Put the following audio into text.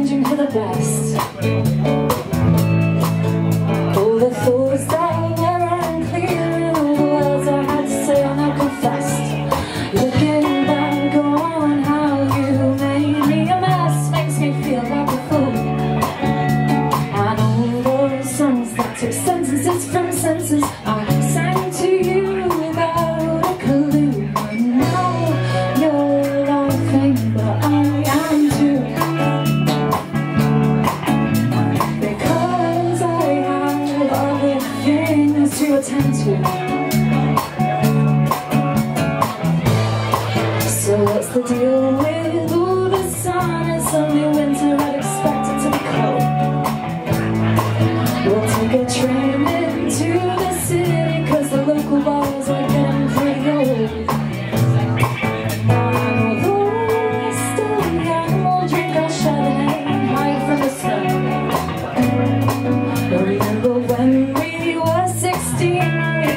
changing for the best. All the thoughts that unclear and all the words I had to say and I confessed. Looking back on how you made me a mess makes me feel like a fool. And all those songs that took sentences from senses I attend to. So what's the deal with all the sun? It's only winter, I'd expect it to be cold. We'll take a train.